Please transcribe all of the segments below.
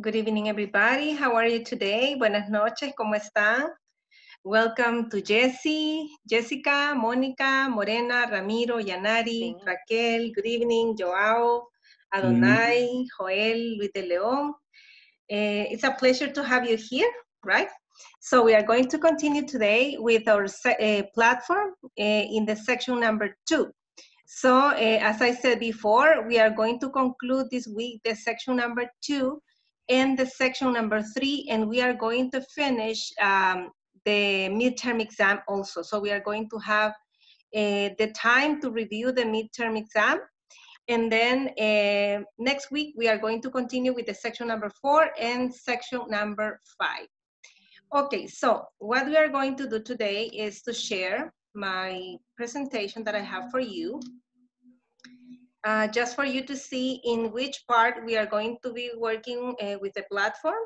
Good evening, everybody. How are you today? Buenas noches, ¿cómo están? Welcome to Jessie, Jessica, Mónica, Morena, Ramiro, Yanari, Raquel. Good evening, Joao, Adonai, Joel, Luis de León. Uh, it's a pleasure to have you here, right? So we are going to continue today with our uh, platform uh, in the section number two. So uh, as I said before, we are going to conclude this week the section number two and the section number three, and we are going to finish um, the midterm exam also. So we are going to have uh, the time to review the midterm exam. And then uh, next week, we are going to continue with the section number four and section number five. Okay, so what we are going to do today is to share my presentation that I have for you. Uh, just for you to see in which part we are going to be working uh, with the platform.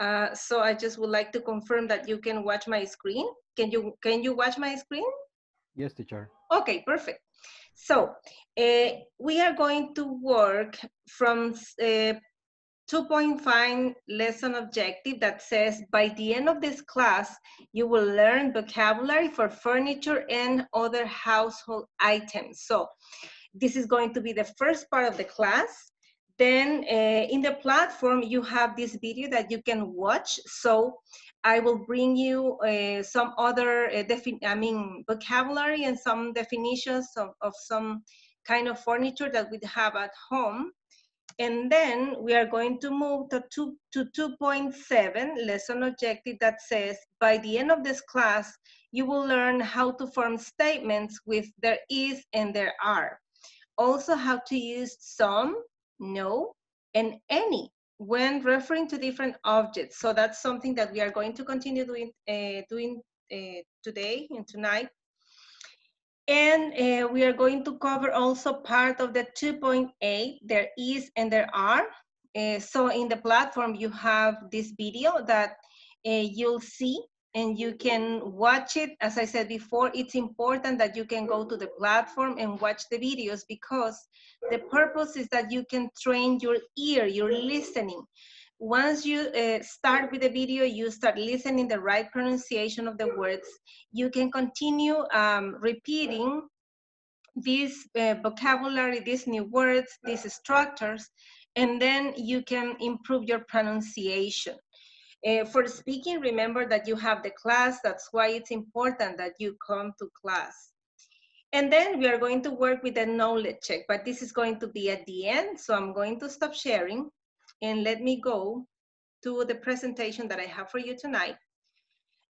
Uh, so I just would like to confirm that you can watch my screen. Can you, can you watch my screen? Yes, teacher. Okay, perfect. So uh, we are going to work from uh, 2.5 lesson objective that says by the end of this class, you will learn vocabulary for furniture and other household items. So this is going to be the first part of the class. Then uh, in the platform, you have this video that you can watch. So I will bring you uh, some other, uh, I mean, vocabulary and some definitions of, of some kind of furniture that we have at home. And then we are going to move to, to 2.7 lesson objective that says, by the end of this class, you will learn how to form statements with there is and there are. Also how to use some, no, and any when referring to different objects. So that's something that we are going to continue doing, uh, doing uh, today and tonight. And uh, we are going to cover also part of the 2.8, there is and there are. So in the platform, you have this video that you'll see and you can watch it. As I said before, it's important that you can go to the platform and watch the videos because the purpose is that you can train your ear, your listening once you uh, start with the video, you start listening the right pronunciation of the words, you can continue um, repeating this uh, vocabulary, these new words, these structures, and then you can improve your pronunciation. Uh, for speaking, remember that you have the class. That's why it's important that you come to class. And then we are going to work with the knowledge check, but this is going to be at the end. So I'm going to stop sharing and let me go to the presentation that I have for you tonight.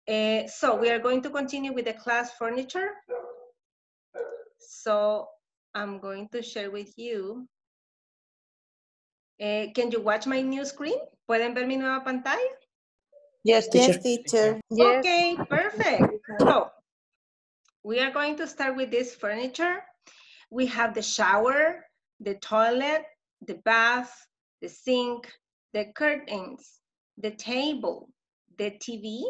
Uh, so we are going to continue with the class furniture. So I'm going to share with you. Uh, can you watch my new screen? ¿Pueden ver mi nueva pantalla? Yes, teacher. Yes, teacher. Yes. Okay, perfect. So we are going to start with this furniture. We have the shower, the toilet, the bath, the sink, the curtains, the table, the TV,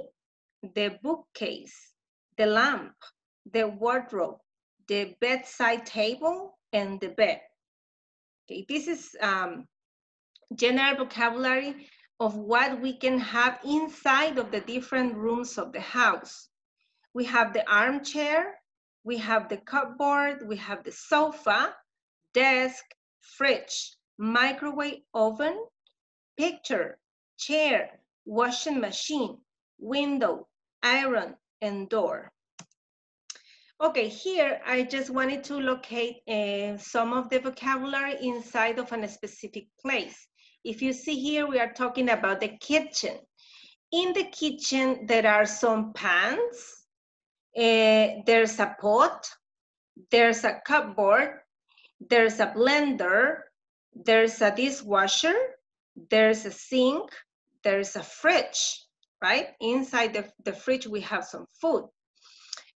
the bookcase, the lamp, the wardrobe, the bedside table, and the bed. Okay, this is um, general vocabulary of what we can have inside of the different rooms of the house. We have the armchair, we have the cupboard, we have the sofa, desk, fridge, microwave oven, picture, chair, washing machine, window, iron, and door. Okay, here I just wanted to locate uh, some of the vocabulary inside of a specific place. If you see here, we are talking about the kitchen. In the kitchen, there are some pans, uh, there's a pot, there's a cupboard, there's a blender, there's a dishwasher, there's a sink, there's a fridge, right? Inside the, the fridge, we have some food.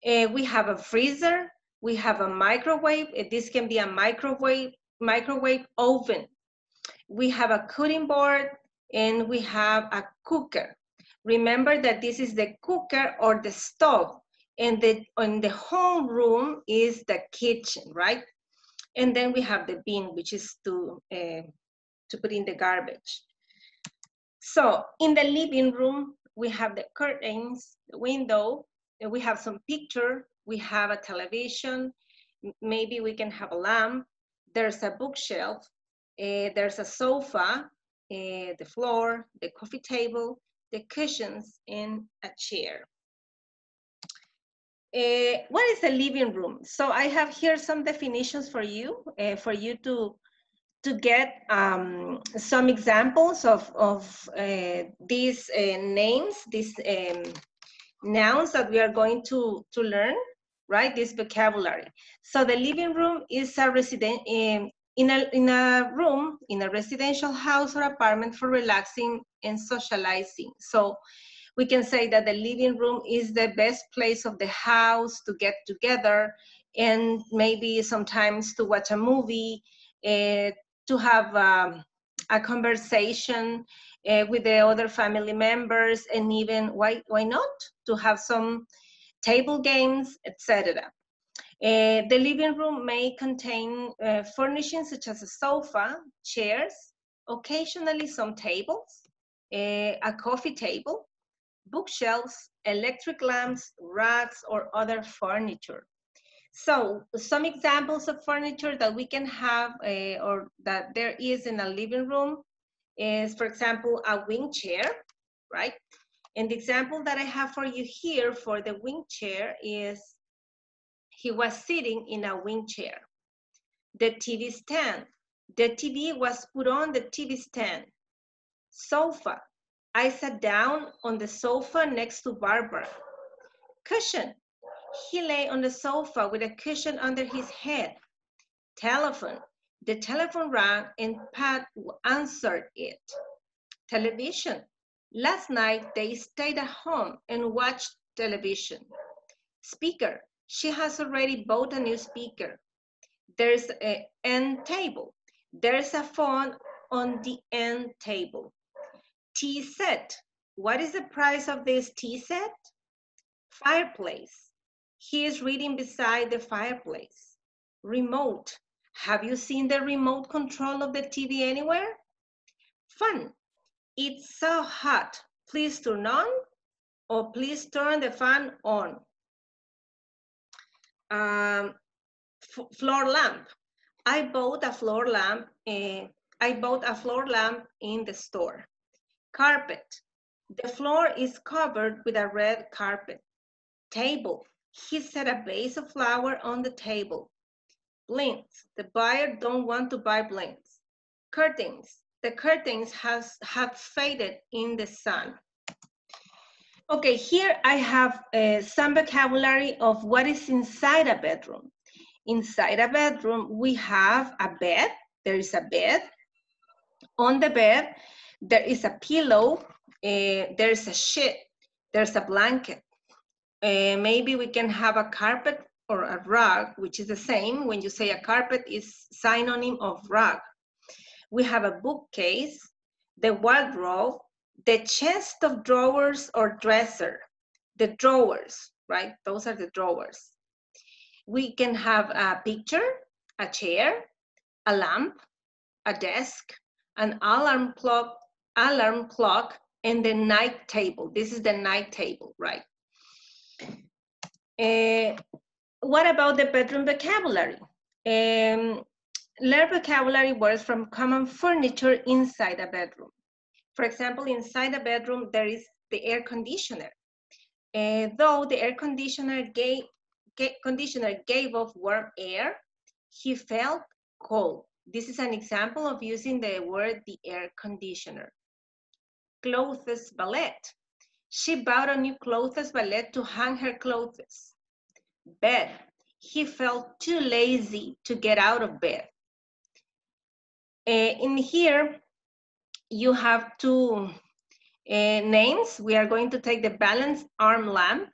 Uh, we have a freezer, we have a microwave. Uh, this can be a microwave, microwave oven. We have a cutting board and we have a cooker. Remember that this is the cooker or the stove and the, and the home room is the kitchen, right? And then we have the bin, which is to, uh, to put in the garbage. So in the living room, we have the curtains, the window, and we have some picture, we have a television, maybe we can have a lamp, there's a bookshelf, uh, there's a sofa, uh, the floor, the coffee table, the cushions, and a chair. Uh, what is a living room? So I have here some definitions for you, for you to to get um, some examples of, of these names, these um, nouns that we are going to, to learn, right? This vocabulary. So the living room is a resident, um, in, a, in a room, in a residential house or apartment for relaxing and socializing. So we can say that the living room is the best place of the house to get together and maybe sometimes to watch a movie, uh, to have um, a conversation uh, with the other family members and even why why not to have some table games etc uh, the living room may contain uh, furnishings such as a sofa chairs occasionally some tables uh, a coffee table bookshelves electric lamps rugs or other furniture so some examples of furniture that we can have or that there is in a living room is, for example, a wing chair, right? And the example that I have for you here for the wing chair is he was sitting in a wing chair. The TV stand. The TV was put on the TV stand. Sofa. I sat down on the sofa next to Barbara. Cushion. He lay on the sofa with a cushion under his head. Telephone. The telephone rang and Pat answered it. Television. Last night they stayed at home and watched television. Speaker. She has already bought a new speaker. There's a end table. There's a phone on the end table. Tea set. What is the price of this tea set? Fireplace. He is reading beside the fireplace. Remote. Have you seen the remote control of the TV anywhere? Fun. It's so hot. Please turn on or please turn the fan on. Um, floor lamp. I bought a floor lamp. Uh, I bought a floor lamp in the store. Carpet. The floor is covered with a red carpet. Table. He set a vase of flour on the table. Blinds. The buyer don't want to buy blinds. Curtains. The curtains has have faded in the sun. Okay, here I have uh, some vocabulary of what is inside a bedroom. Inside a bedroom, we have a bed. There is a bed. On the bed, there is a pillow. Uh, there is a sheet. There's a blanket. Uh, maybe we can have a carpet or a rug, which is the same. When you say a carpet is synonym of rug. We have a bookcase, the wardrobe, the chest of drawers or dresser, the drawers, right? Those are the drawers. We can have a picture, a chair, a lamp, a desk, an alarm clock, alarm clock, and the night table. This is the night table, right? Uh, what about the bedroom vocabulary? Um, learn vocabulary words from common furniture inside a bedroom. For example, inside a bedroom, there is the air conditioner. Though the air conditioner gave, conditioner gave off warm air, he felt cold. This is an example of using the word the air conditioner. Clothes valet. She bought a new clothes valet to hang her clothes. Bed. He felt too lazy to get out of bed. Uh, in here, you have two uh, names. We are going to take the balanced arm lamp.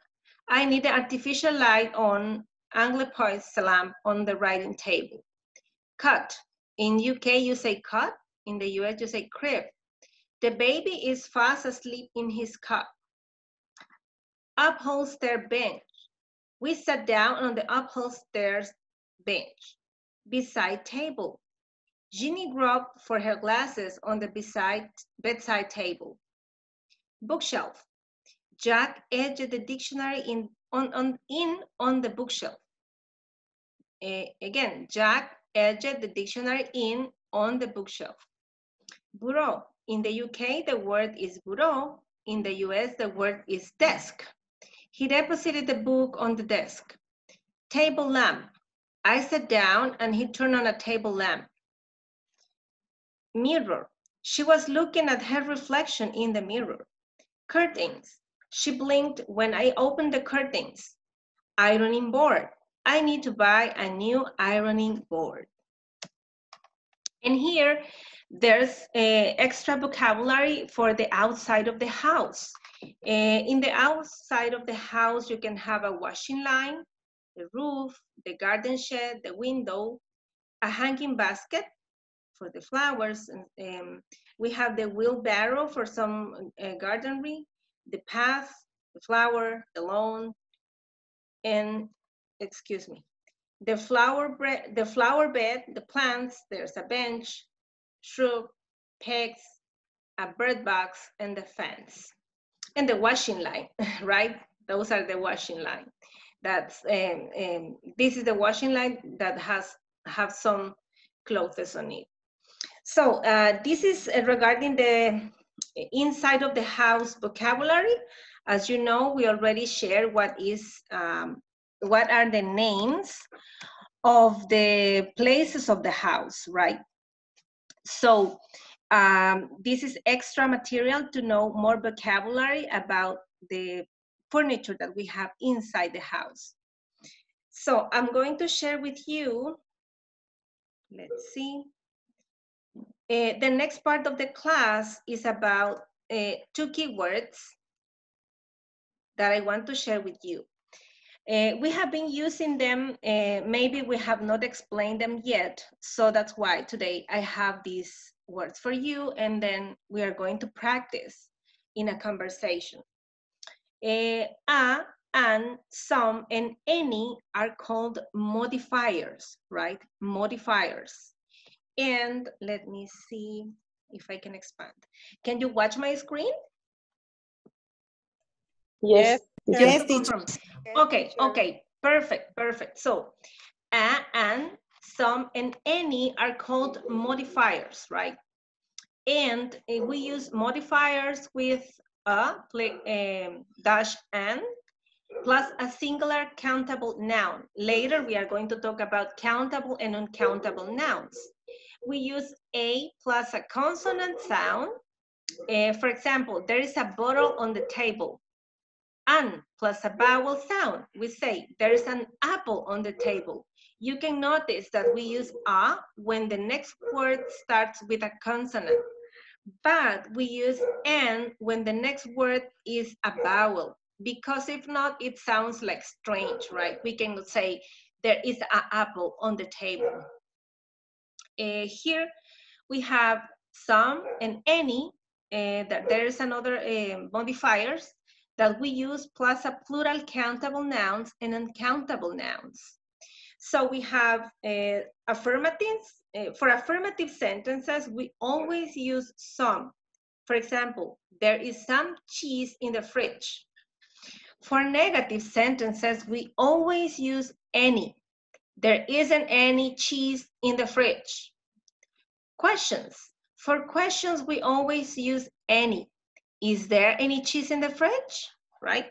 I need the artificial light on Anglepoise lamp on the writing table. Cut. In UK, you say cut. In the US, you say crib. The baby is fast asleep in his cot upholstered bench. We sat down on the upholstered bench beside table. Ginny groped for her glasses on the beside, bedside table. bookshelf. Jack edged the dictionary in on, on, in on the bookshelf. Again, Jack edged the dictionary in on the bookshelf. Bureau. In the UK, the word is bureau. In the US, the word is desk. He deposited the book on the desk. Table lamp. I sat down and he turned on a table lamp. Mirror. She was looking at her reflection in the mirror. Curtains. She blinked when I opened the curtains. Ironing board. I need to buy a new ironing board. And here, there's uh, extra vocabulary for the outside of the house. Uh, in the outside of the house, you can have a washing line, the roof, the garden shed, the window, a hanging basket for the flowers. Um, we have the wheelbarrow for some uh, gardenery, the path, the flower, the lawn, and excuse me, the flower, the flower bed, the plants, there's a bench, shrub, pegs, a bird box, and the fence. And the washing line, right? Those are the washing line. That's, um, um, this is the washing line that has have some clothes on it. So uh, this is regarding the inside of the house vocabulary. As you know, we already shared what is, um, what are the names of the places of the house, right? So um, this is extra material to know more vocabulary about the furniture that we have inside the house. So I'm going to share with you, let's see. Uh, the next part of the class is about uh, two keywords that I want to share with you. Uh, we have been using them, maybe we have not explained them yet, so that's why today I have these words for you and then we are going to practice in a conversation. A, and, some, and any are called modifiers, right? Modifiers. And let me see if I can expand. Can you watch my screen? Yes. Yes, teacher. Okay, okay, perfect, perfect. So, a, and, some, and any are called modifiers, right? And uh, we use modifiers with a um, dash and plus a singular countable noun. Later, we are going to talk about countable and uncountable nouns. We use a plus a consonant sound. Uh, for example, there is a bottle on the table an plus a vowel sound. We say there's an apple on the table. You can notice that we use a when the next word starts with a consonant, but we use n when the next word is a vowel, because if not, it sounds like strange, right? We can say there is an apple on the table. Uh, here we have some and any, uh, that there's another uh, modifiers that we use plus a plural countable nouns and uncountable nouns. So we have uh, affirmatives. Uh, for affirmative sentences, we always use some. For example, there is some cheese in the fridge. For negative sentences, we always use any. There isn't any cheese in the fridge. Questions. For questions, we always use any. Is there any cheese in the fridge? Right?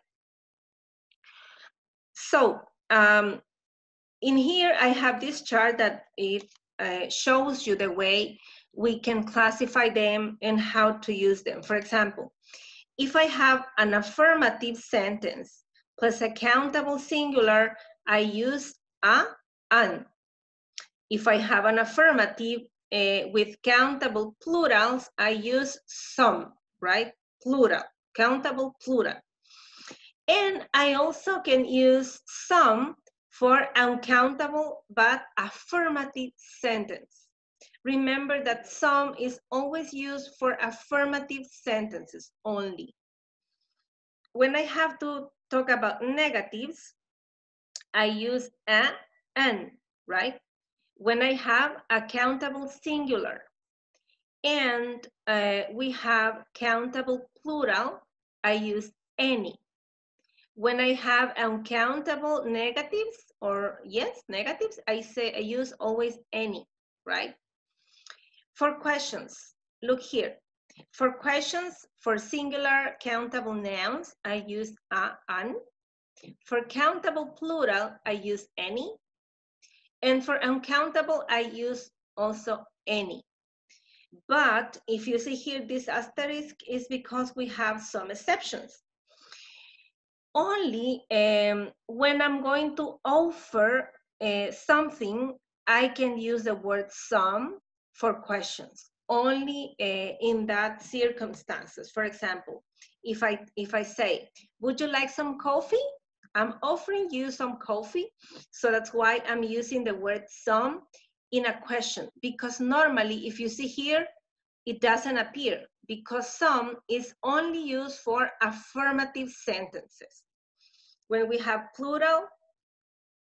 So um, in here, I have this chart that it uh, shows you the way we can classify them and how to use them. For example, if I have an affirmative sentence plus a countable singular, I use a, an. If I have an affirmative uh, with countable plurals, I use some, right? plural, countable plural. And I also can use some for uncountable but affirmative sentence. Remember that some is always used for affirmative sentences only. When I have to talk about negatives, I use a, an, right? When I have a countable singular, and uh, we have countable plural I use any. When I have uncountable negatives or yes, negatives, I say I use always any, right? For questions, look here. For questions for singular countable nouns, I use a, an. For countable plural, I use any. And for uncountable, I use also any. But if you see here, this asterisk is because we have some exceptions. Only um, when I'm going to offer uh, something, I can use the word some for questions only uh, in that circumstances. For example, if I, if I say, would you like some coffee? I'm offering you some coffee. So that's why I'm using the word some in a question because normally if you see here, it doesn't appear because some is only used for affirmative sentences. When we have plural,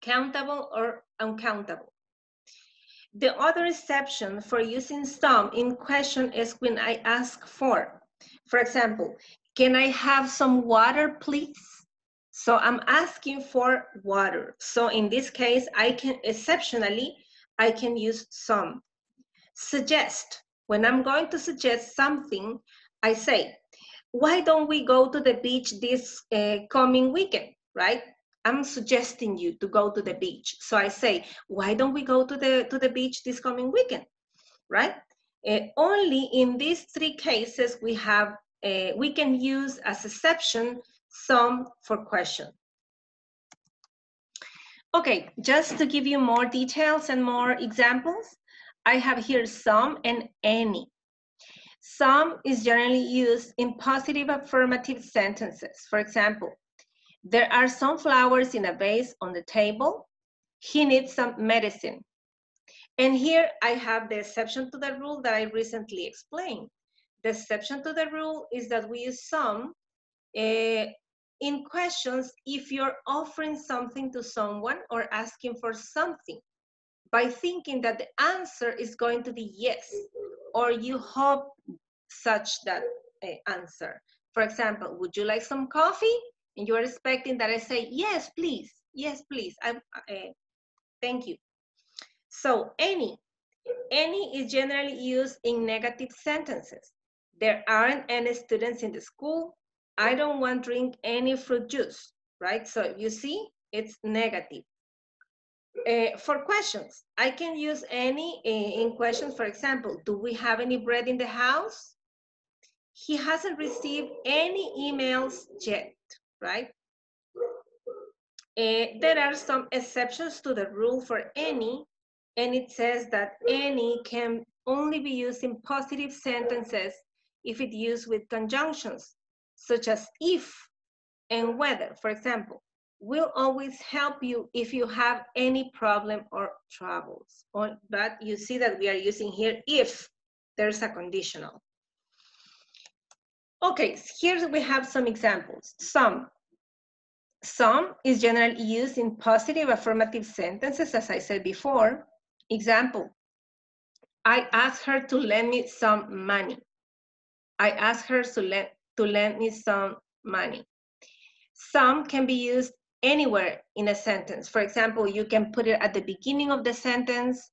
countable or uncountable. The other exception for using some in question is when I ask for. For example, can I have some water, please? So I'm asking for water. So in this case, I can exceptionally, I can use some. Suggest. When I'm going to suggest something, I say, why don't we go to the beach this uh, coming weekend, right? I'm suggesting you to go to the beach. So I say, why don't we go to the, to the beach this coming weekend, right? Uh, only in these three cases we have, uh, we can use as exception some for question. Okay, just to give you more details and more examples, I have here some and any. Some is generally used in positive affirmative sentences. For example, there are some flowers in a vase on the table. He needs some medicine. And here I have the exception to the rule that I recently explained. The exception to the rule is that we use some uh, in questions if you're offering something to someone or asking for something by thinking that the answer is going to be yes, or you hope such that uh, answer. For example, would you like some coffee? and you are expecting that I say, yes, please, yes, please, I, uh, thank you. So any, any is generally used in negative sentences. There aren't any students in the school. I don't want to drink any fruit juice, right? So you see, it's negative. Uh, for questions, I can use any uh, in questions. For example, do we have any bread in the house? He hasn't received any emails yet right? Uh, there are some exceptions to the rule for any, and it says that any can only be used in positive sentences if it used with conjunctions, such as if and whether, for example, will always help you if you have any problem or troubles. Or, but you see that we are using here if there's a conditional. Okay, here we have some examples. Some. Some is generally used in positive affirmative sentences, as I said before. Example, I asked her to lend me some money. I asked her to lend, to lend me some money. Some can be used anywhere in a sentence. For example, you can put it at the beginning of the sentence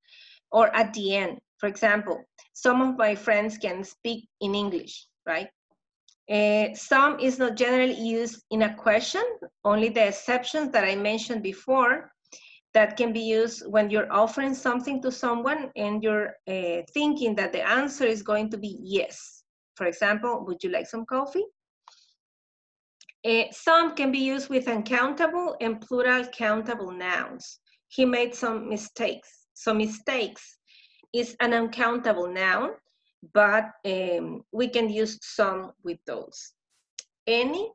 or at the end. For example, some of my friends can speak in English, right? Uh, some is not generally used in a question, only the exceptions that I mentioned before that can be used when you're offering something to someone and you're uh, thinking that the answer is going to be yes. For example, would you like some coffee? Uh, some can be used with uncountable and plural countable nouns. He made some mistakes. So mistakes is an uncountable noun but um, we can use some with those. Any,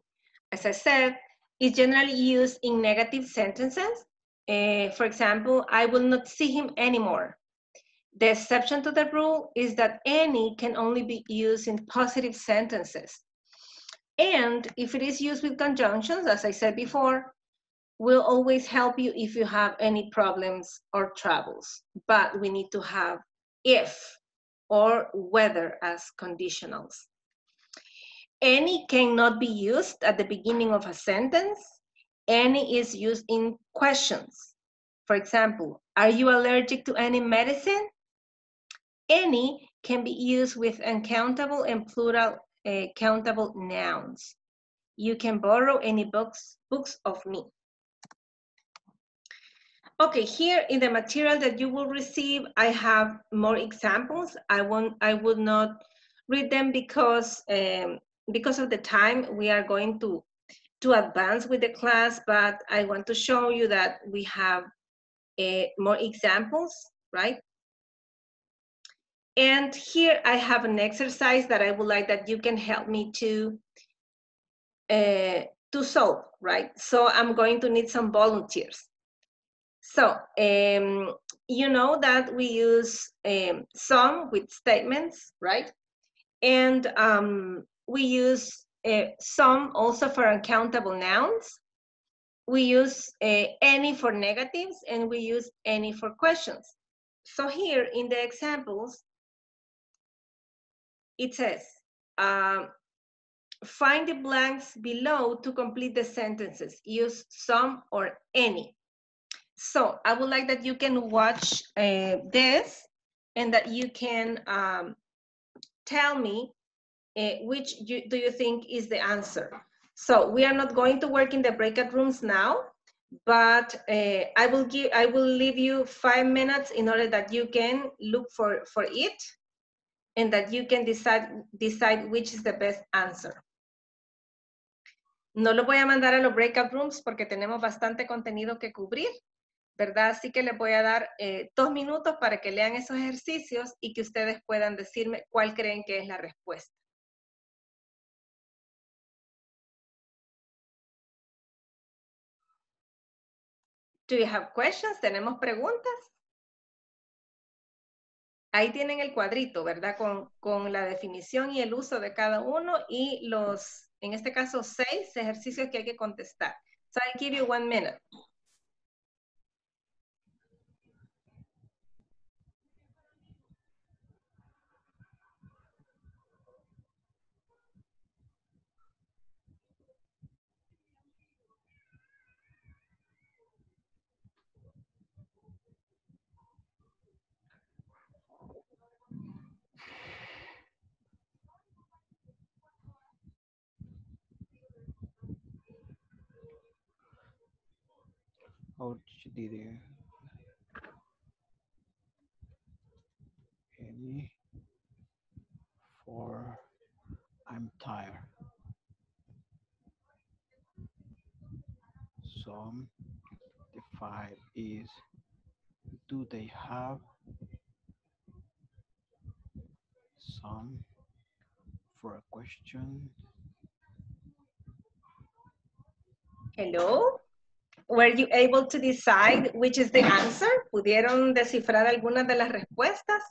as I said, is generally used in negative sentences. Uh, for example, I will not see him anymore. The exception to the rule is that any can only be used in positive sentences. And if it is used with conjunctions, as I said before, will always help you if you have any problems or troubles. But we need to have if or whether as conditionals. any cannot be used at the beginning of a sentence. Any is used in questions. For example, are you allergic to any medicine? Any can be used with uncountable and plural uh, countable nouns. You can borrow any books, books of me. Okay, here in the material that you will receive, I have more examples. I won't, I would not read them because um, because of the time we are going to to advance with the class, but I want to show you that we have uh, more examples, right? And here I have an exercise that I would like that you can help me to uh, to solve, right? So I'm going to need some volunteers. So, um, you know that we use um, some with statements, right? And um, we use uh, some also for uncountable nouns. We use uh, any for negatives and we use any for questions. So here in the examples, it says, uh, find the blanks below to complete the sentences. Use some or any. So I would like that you can watch uh, this and that you can um, tell me uh, which you, do you think is the answer. So we are not going to work in the breakout rooms now, but uh, I will give I will leave you five minutes in order that you can look for for it and that you can decide decide which is the best answer. No lo voy a mandar a los breakout rooms porque tenemos bastante contenido que cubrir, ¿verdad? Así que les voy a dar eh, dos minutos para que lean esos ejercicios y que ustedes puedan decirme cuál creen que es la respuesta. Do you have questions? ¿Tenemos preguntas? Ahí tienen el cuadrito, ¿verdad? Con, con la definición y el uso de cada uno y los, en este caso, seis ejercicios que hay que contestar. So I'll give you one minute. Did you do there? Any for I'm tired. Some the five is do they have some for a question? Hello? Were you able to decide which is the answer? ¿Pudieron descifrar algunas de las respuestas?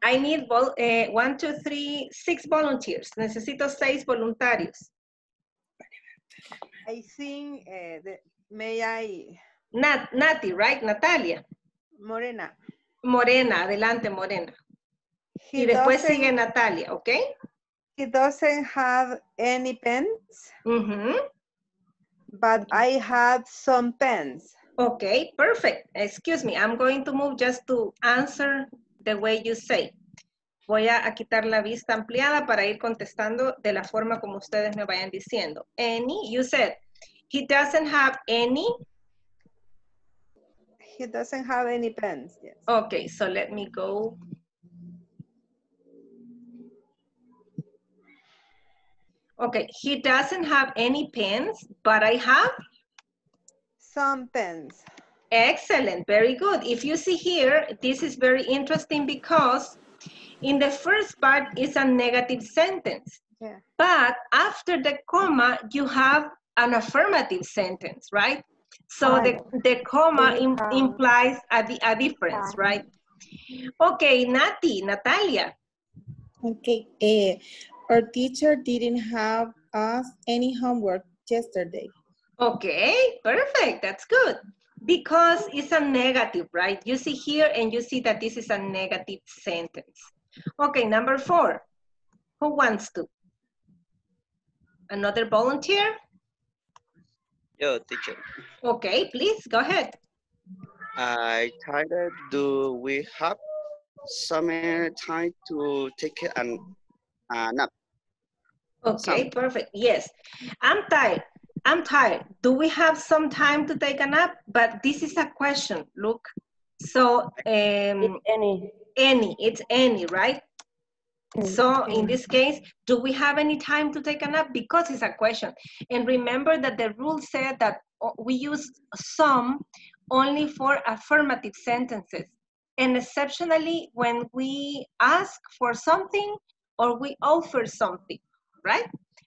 I need uh, one, two, three, six volunteers. Necesito seis voluntarios. I think, uh, the, may I? Nat, Nati, right? Natalia. Morena. Morena, adelante, Morena. He y después sigue Natalia, ¿ok? He doesn't have any pens. Mm -hmm. But I have some pens. Okay, perfect. Excuse me, I'm going to move just to answer the way you say. Voy a, a, quitar la vista ampliada para ir contestando de la forma como ustedes me vayan diciendo. Any, you said, he doesn't have any. He doesn't have any pens, yes. Okay, so let me go. Okay, he doesn't have any pens, but I have? Some pens. Excellent, very good. If you see here, this is very interesting because in the first part is a negative sentence. Yeah. But after the comma, you have an affirmative sentence, right? So the, the comma im, implies a, a difference, right? Okay, Nati, Natalia. Okay, uh, our teacher didn't have us any homework yesterday. Okay, perfect, that's good. Because it's a negative, right? You see here and you see that this is a negative sentence. Okay, number four. Who wants to? Another volunteer? Yo, teacher. Okay, please, go ahead. I tired. Do we have some time to take an a nap? Okay, Some. perfect. Yes. I'm tired. I'm tired. Do we have some time to take a nap? But this is a question, look. So, um, Any. any, it's any, right? So in this case, do we have any time to take a nap? Because it's a question. And remember that the rule said that we use some only for affirmative sentences. And exceptionally, when we ask for something or we offer something, right?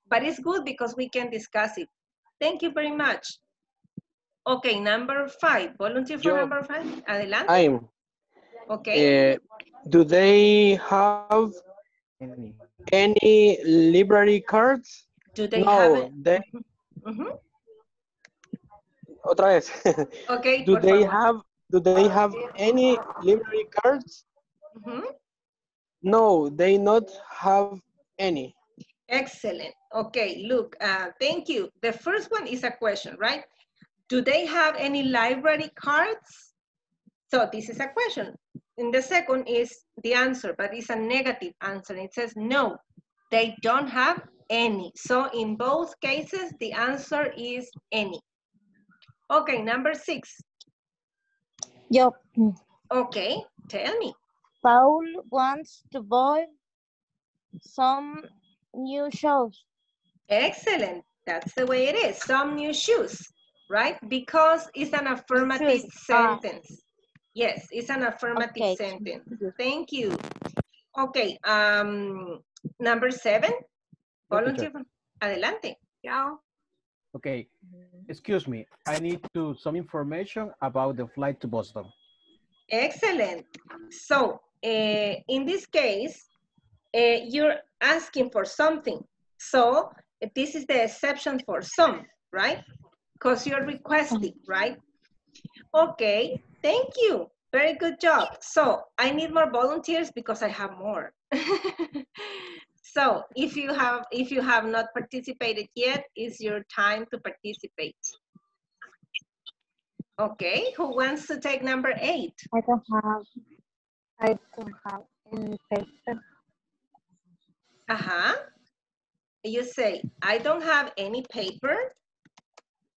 But it's good because we can discuss it. Thank you very much. Okay, number five, volunteer for Yo. number five. Adelante. I'm. Okay. Uh, do they have Any. library cards? Do they have no, it? they. Mhm. Otra vez. Okay. do they favor. have? Do they have any library cards? Mhm. No, they not have any. Excellent. Okay, look, uh, thank you. The first one is a question, right? Do they have any library cards? So this is a question. And the second is the answer, but it's a negative answer. It says no, they don't have any. So in both cases, the answer is any. Okay, number six. Yo, Okay, tell me. Paul wants to buy some new shoes. Excellent. That's the way it is. Some new shoes, right? Because it's an affirmative Shoes. Ah. sentence. Yes, it's an affirmative Okay. sentence. Thank you. Okay, um, number seven. Volunteer. Adelante. Okay, excuse me. I need to some information about the flight to Boston. Excellent. So, uh, in this case, uh, you're asking for something. So, this is the exception for some, right? Because you're requesting, right? Okay, thank you. Very good job. So, I need more volunteers because I have more. so, if you have if you have not participated yet, it's your time to participate. Okay, who wants to take number eight? I don't have, I don't have any paper. Uh-huh. You say, I don't have any paper.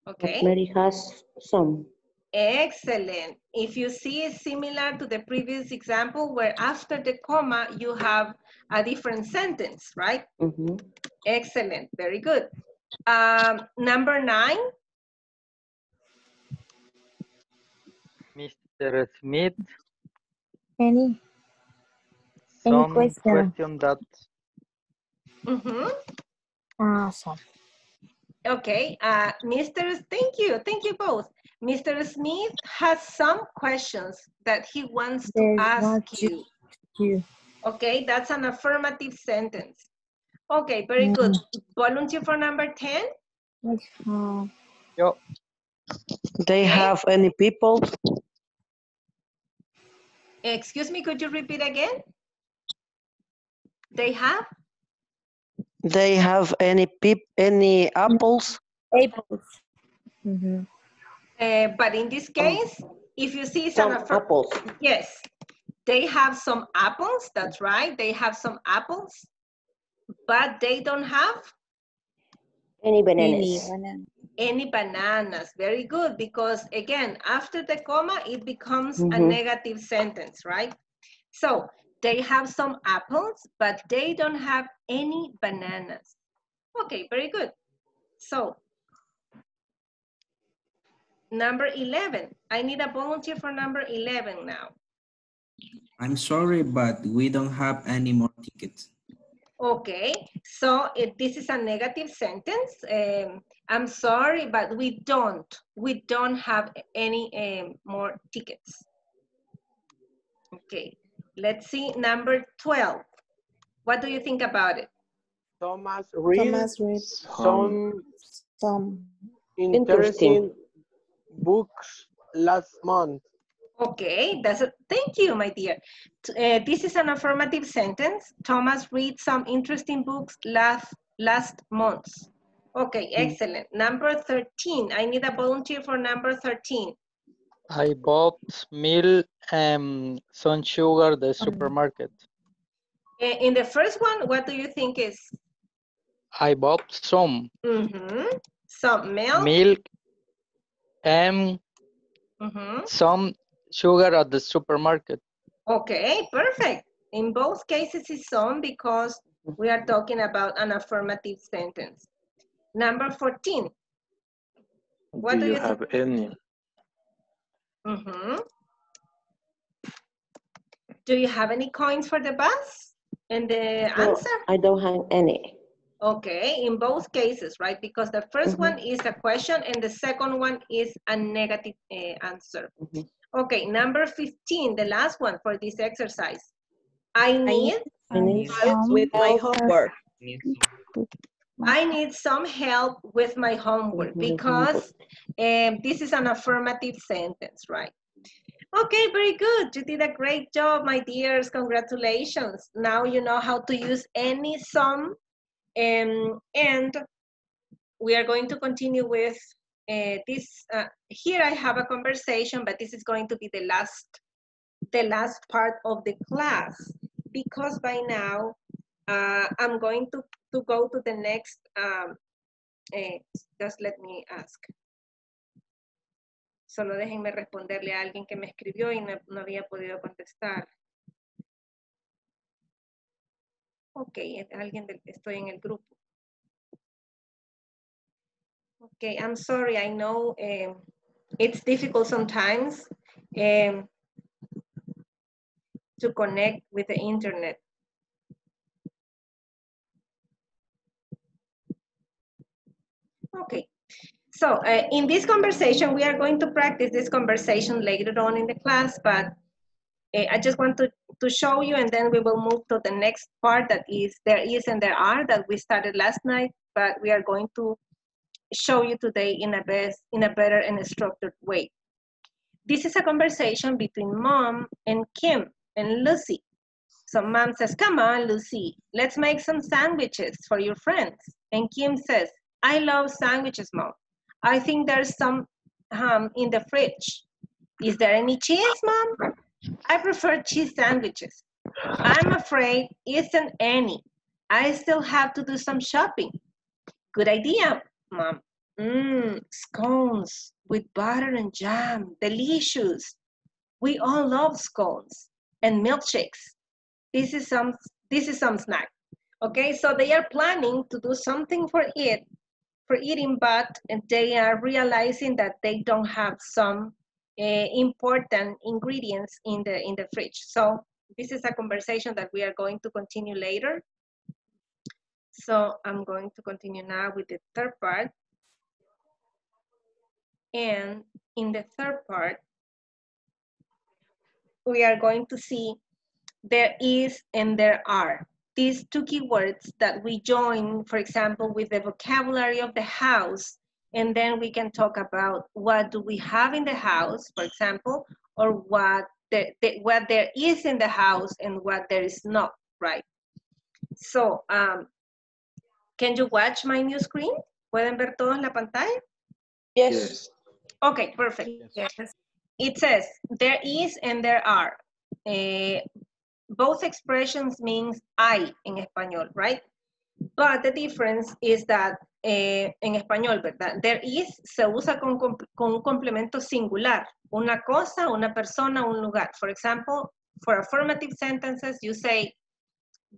Okay, Mary has some. excellent. If you see it's similar to the previous example where after the comma, you have a different sentence, right? Mhm. Excellent, very good. Um, number nine, Mr. Smith, Any, Any question? question that mhm. ah, some. Okay, uh, Mr. Thank you, thank you both. Mr. Smith has some questions that he wants to They ask want you- you. You. Okay, that's an affirmative sentence. Okay, very good. Volunteer for number 10? I have, yo, They have any people? Excuse me, could you repeat again? They have? They have any peop, any apples? Apples. Mhm. Uh, but in this case, if you see some, affir- apples. yes, they have some apples, that's right. They have some apples, but they don't have Any bananas. any bananas. Very good, because again, after the comma, it becomes a Mhm. negative sentence, right? So they have some apples, but they don't have any bananas. Okay, very good. So number 11, I need a volunteer for number 11 now. I'm sorry, but we don't have any more tickets. Okay, so if this is a negative sentence, um, I'm sorry, but we don't. We don't have any um, more tickets. Okay, let's see number 12. What do you think about it? Thomas read Thomas read some some. interesting books last month. Okay, that's a, thank you, my dear. Uh, this is an affirmative sentence. Thomas read some interesting books last last month. Okay, excellent. Number 13. I need a volunteer for number 13. I bought milk and some sugar at the supermarket. Uh, in the first one, what do you think is? I bought some Mm-hmm. Some milk. milk and Mm-hmm. some sugar at the supermarket. Okay, perfect. In both cases, it's some because we are talking about an affirmative sentence. Number 14. What do, do you you have any? Mm-hmm. Do you have any coins for the bus? And the No, answer? I don't have any. Okay, in both cases, right? Because the 1st Mhm. one is a question and the second one is a negative uh, answer. Mhm. Okay, number 15, the last one for this exercise. I need, I need Some With my help. homework. I need some help with my homework because um, this is an affirmative sentence, right? Okay, very good. You did a great job, my dears. Congratulations. Now you know how to use any some. Um, and we are going to continue with uh, this. Uh, here I have a conversation, but this is going to be the last, the last part of the class because by now uh, I'm going to, to go to the next. Um, eh, just let me ask. Solo déjenme responderle a alguien que me escribió y no, no había podido contestar. Ok, alguien del, estoy en el grupo. Okay, I'm sorry. I know um, it's difficult sometimes um, to connect with the internet. Okay, so uh, in this conversation, we are going to practice this conversation later on in the class, but uh, I just want to, to show you and then we will move to the next part that is there is and there are that we started last night, but we are going to show you today in a best in a better and structured way. This is a conversation between mom and Kim and Lucy. So mom says, come on, Lucy, let's make some sandwiches for your friends. And Kim says, I love sandwiches, mom. I think there's some ham in the fridge. Is there any cheese, mom? I prefer cheese sandwiches. I'm afraid isn't any. I still have to do some shopping. Good idea, mom. Mmm, scones with butter and jam, delicious. We all love scones and milkshakes. This is some this is some snack. Okay, so they are planning to do something for it, for eating, but they are realizing that they don't have some uh, important ingredients in the in the fridge. So this is a conversation that we are going to continue later. So I'm going to continue now with the third part. And in the third part, we are going to see there is and there are. These two keywords that we join, for example, with the vocabulary of the house, and then we can talk about what do we have in the house, for example, or what, the, the, what there is in the house and what there is not, right? So, um, can you watch my new screen? ¿Pueden ver todos la pantalla? Yes. Okay, perfect. Yes. It says there is and there are. Eh, both expressions means hay in español, right? But the difference is that eh, en español, ¿verdad? There is se usa con, con un complemento singular. Una cosa, una persona, un lugar. For example, for affirmative sentences, you say,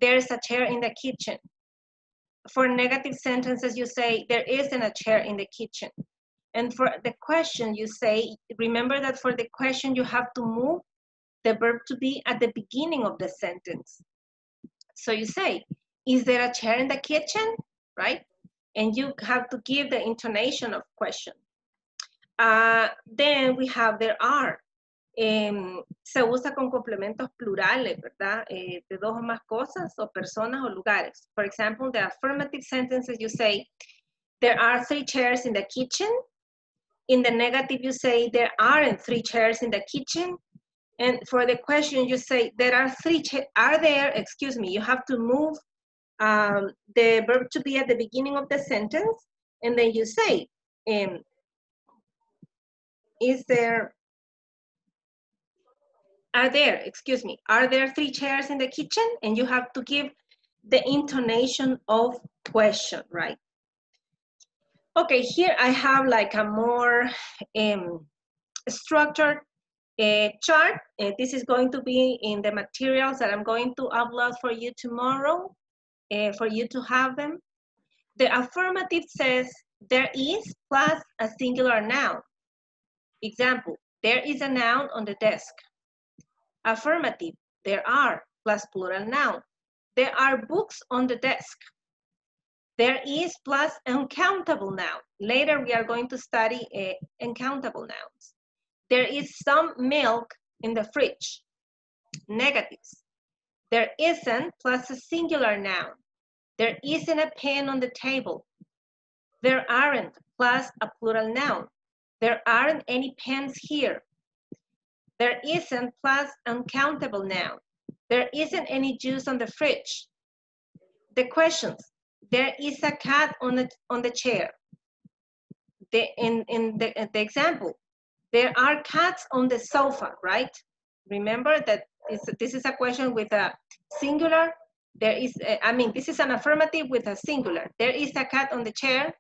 there's a chair in the kitchen. For negative sentences, you say, there isn't a chair in the kitchen. And for the question, you say, remember that for the question, you have to move the verb to be at the beginning of the sentence. So you say, is there a chair in the kitchen? Right? And you have to give the intonation of question. Uh, then we have there are. Em, se usa con complementos plurales, ¿verdad? Eh, de dos o más cosas o personas o lugares. For example, the affirmative sentences you say, there are three chairs in the kitchen. In the negative, you say there aren't three chairs in the kitchen. And for the question, you say, there are three, are there, excuse me, you have to move um, the verb to be at the beginning of the sentence, and then you say, um, is there, are there, excuse me, are there three chairs in the kitchen? And you have to give the intonation of question, right? Okay, here I have like a more um, structured uh, chart. Uh, this is going to be in the materials that I'm going to upload for you tomorrow, uh, for you to have them. The affirmative says there is plus a singular noun. Example, there is a noun on the desk. Affirmative, there are plus plural noun. There are books on the desk. There is plus uncountable noun. Later we are going to study uh, uncountable nouns. There is some milk in the fridge. Negatives. There isn't plus a singular noun. There isn't a pen on the table. There aren't plus a plural noun. There aren't any pens here. There isn't plus uncountable noun. There isn't any juice on the fridge. The questions. There is a cat on the, on the chair. The, in in the, the example, there are cats on the sofa, right? Remember that this, this is a question with a singular. There is, a, I mean, this is an affirmative with a singular. There is a cat on the chair,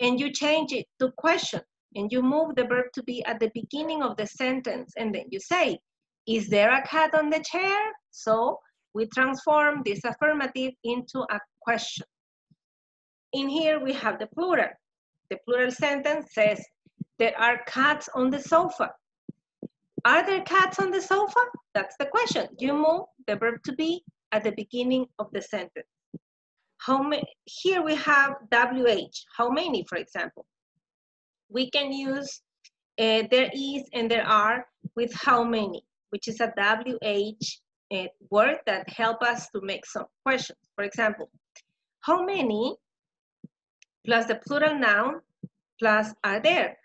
and you change it to question, and you move the verb to be at the beginning of the sentence, and then you say, is there a cat on the chair? So we transform this affirmative into a question. In here we have the plural. The plural sentence says, there are cats on the sofa. Are there cats on the sofa? That's the question. You move the verb to be at the beginning of the sentence. How many, here we have WH, how many, for example. We can use uh, there is and there are with how many, which is a WH uh, word that help us to make some questions. For example, how many plus the plural noun plus are there.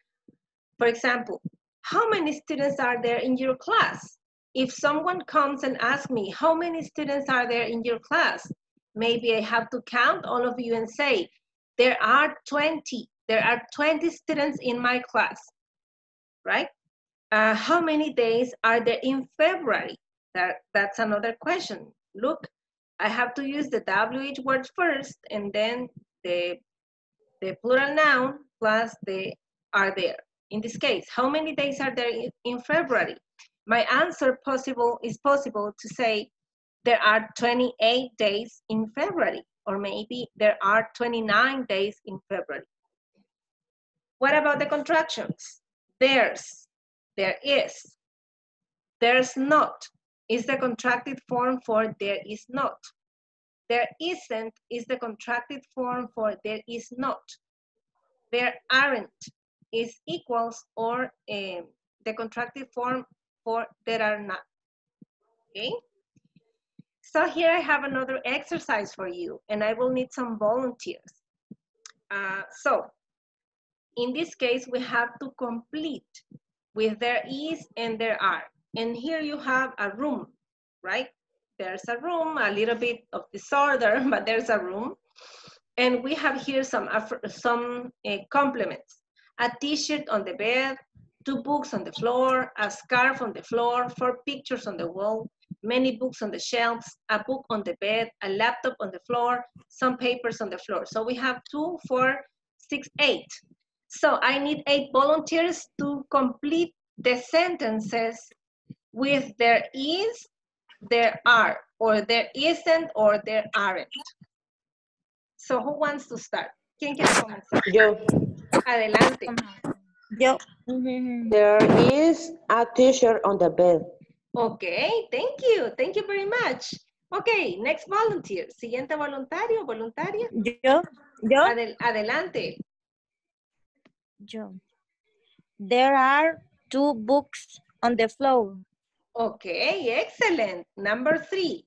For example, how many students are there in your class? If someone comes and asks me, how many students are there in your class? Maybe I have to count all of you and say, there are 20. There are 20 students in my class, right? Uh, how many days are there in February? That, that's another question. Look, I have to use the WH word first and then the, the plural noun plus the are there. In this case, how many days are there in, February? My answer possible is possible to say there are 28 days in February, or maybe there are 29 days in February. What about the contractions? There's, there is, there's not is the contracted form for there is not. There isn't is the contracted form for there is not. There aren't is equals or um, the contracted form for there are not. Okay? So here I have another exercise for you and I will need some volunteers. Uh, so in this case, we have to complete with there is and there are. And here you have a room, right? There's a room, a little bit of disorder, but there's a room. And we have here some, some uh, complements. A t-shirt on the bed, two books on the floor, a scarf on the floor, four pictures on the wall, many books on the shelves, a book on the bed, a laptop on the floor, some papers on the floor. So we have two, four, six, eight. So I need eight volunteers to complete the sentences with there is, there are, or there isn't, or there aren't. So who wants to start? ¿Quién. Adelante. Yo. There is a t-shirt on the bed. Okay, thank you. Thank you very much. Okay, next volunteer. Siguiente voluntario, voluntaria. Yo. Yo. Adel adelante. Yo. There are two books on the floor. Okay, excellent. Number three.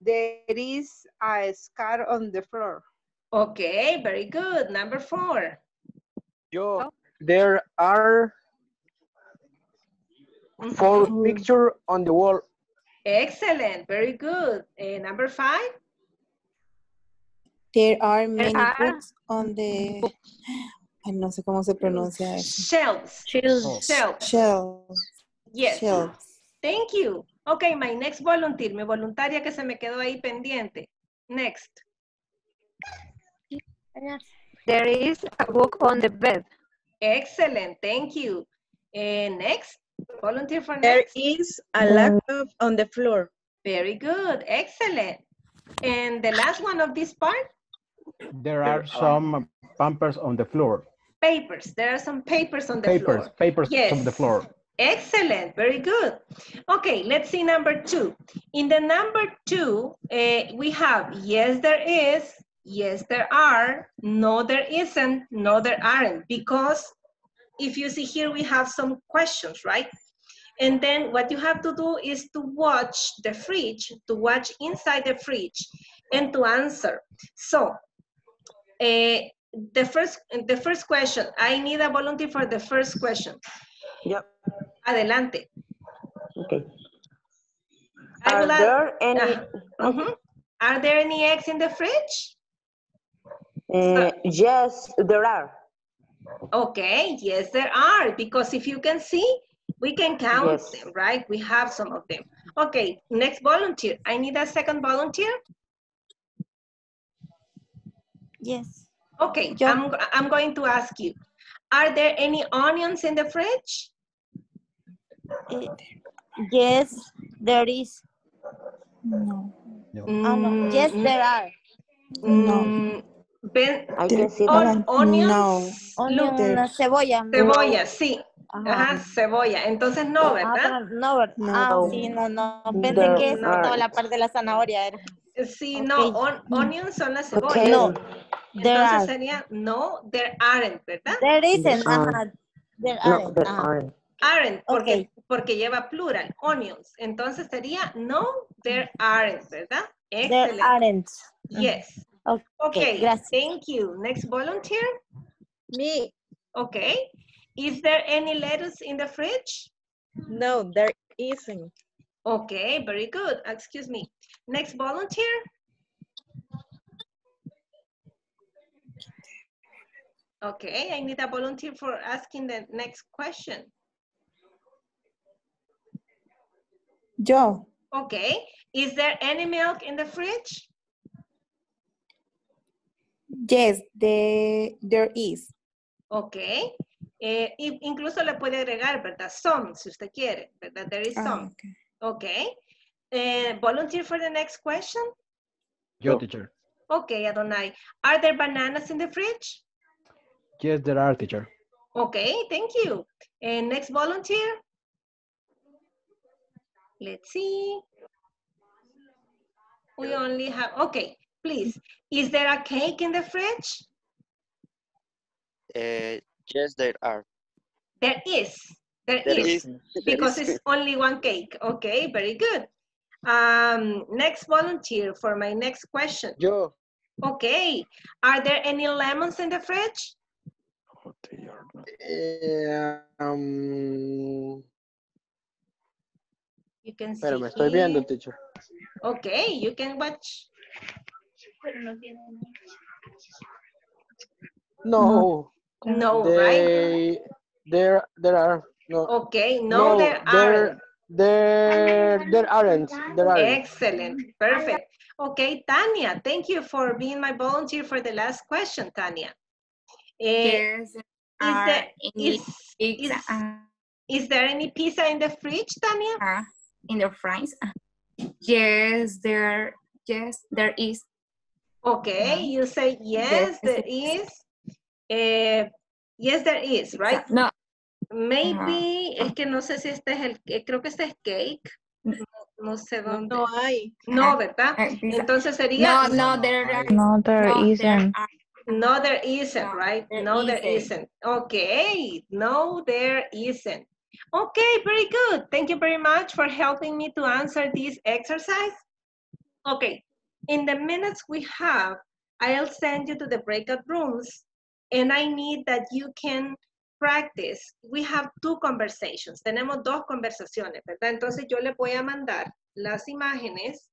There is a scar on the floor. Okay, very good. Number four. Yo, there are Four Mhm. picture on the wall. Excellent, very good. Eh, number five, There are many are- books on the... Ay, no sé cómo se pronuncia eso. shelves. Shelves. Shelves. Shelves. Yes. Shelves. Thank you. Okay, my next volunteer, mi voluntaria que se me quedó ahí pendiente. Next. There is a book on the bed. Excellent, thank you. And next, volunteer for There next. is a laptop on the floor. Very good, excellent. And the last one of this part, There are some pampers on the floor. papers. There are some papers on the Papers, floor. papers papers Yes. on the floor. Excellent, very good. Okay, let's see number two. In the number two, eh, we have yes, there is, yes, there are, no, there isn't, no, there aren't. Because if you see here, we have some questions, right? And then what you have to do is to watch the fridge, to watch inside the fridge and to answer. So, eh, the first, the first question, I need a volunteer for the first question. Yep. Adelante. Okay. I Are there any? Mhm. Are there any eggs in the fridge? Uh, yes, there are. Okay, yes, there are, because if you can see, we can count Yes. them, right? We have some of them. Okay, next volunteer. I need a second volunteer. Yes. Okay, Yo. I'm, I'm going to ask you, are there any onions in the fridge? Eh, yes, there is. No. Ah, no. Yes, there are. mm, Ben, can see on- that. onions, No. Onion, cebolla. cebolla, sí. Ajá. Ajá, cebolla. Entonces no, Ah, ¿verdad? no, ¿verdad? No. Ah, sí, no, no. Pensé There que es toda la parte de la zanahoria era. Sí, no, on- onions son las Okay. cebollas. No, Entonces are. sería no, there aren't, ¿verdad? There isn't. Ajá. There No, aren't. there aren't. Aren't, porque, porque lleva plural, onions. Entonces sería no, there aren't, ¿verdad? There aren't. Yes. Ok, Okay, gracias. thank you. Next volunteer. Me. Okay. Is there any lettuce in the fridge? No, there isn't. Okay, very good. Excuse me. Next volunteer. Okay, I need a volunteer for asking the next question. Yo. Okay, is there any milk in the fridge? Yes, the, there is. Okay. Eh, y- incluso le puede agregar, ¿verdad? Some, si usted quiere, ¿verdad? There is Ah, okay. Okay. Eh, volunteer for the next question? Yo, teacher. Okay, Adonai. Are there bananas in the fridge? Yes, there are, teacher. Okay, thank you. And next volunteer? Let's see. We only have, okay, please. Is there a cake in the fridge? Uh, yes, there are. There is. There There is. is. Because there is. it's only one cake. Okay, very good. Um, next volunteer for my next question. Yo. Okay, are there any lemons in the fridge? Eh, um, You can see pero me estoy viendo, here. teacher. Okay, you can watch. No. No, right? They, there, there are. No. Okay, no, there aren't. There, there aren't. There aren't. Excellent, perfect. Okay, Tanya, thank you for being my volunteer for the last question, Tanya. Eh, Yes, is are there, any is, pizza is, is there any pizza in the fridge, Tanya? uh, in the fries? Yes, there. Yes, there is. Okay, you say yes, Yes, there yes. is. Eh, yes, there is, right? No, Maybe, es que no sé si este es el, eh, creo que este es cake. No, no sé No, dónde. no hay. No, ¿verdad? uh, pizza. Entonces sería, no, no, there are. No, there no, isn't. There are. no, there isn't, No, right? there No, there isn't. isn't. Okay, no, there isn't. Okay, very good. Thank you very much for helping me to answer this exercise. Okay, in the minutes we have, I'll send you to the breakout rooms and I need that you can practice, we have two conversations. Tenemos dos conversaciones, ¿verdad? Entonces yo le voy a mandar las imágenes